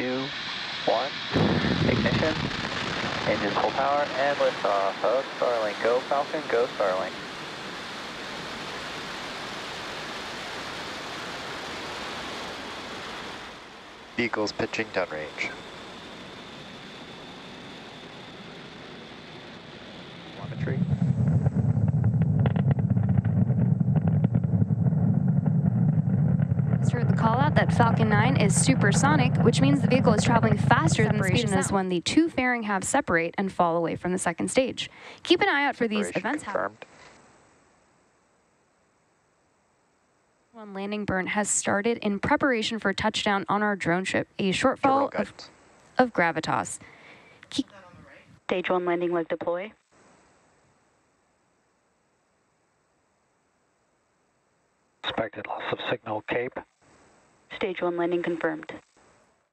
two, one. Ignition. Engines full power and liftoff of Starlink. Go Falcon, go Starlink. Vehicles pitching downrange. Telemetry. Just heard the call out that Falcon 9 is supersonic, which means the vehicle is traveling faster than the speed of sound. when the two fairing halves separate and fall away from the second stage. Keep an eye out for these events happening. confirmed. One landing burn has started in preparation for touchdown on our drone ship, a shortfall of, of gravitas. Keep, Stage one landing leg deploy. Expected loss of signal Cape. Stage one landing confirmed.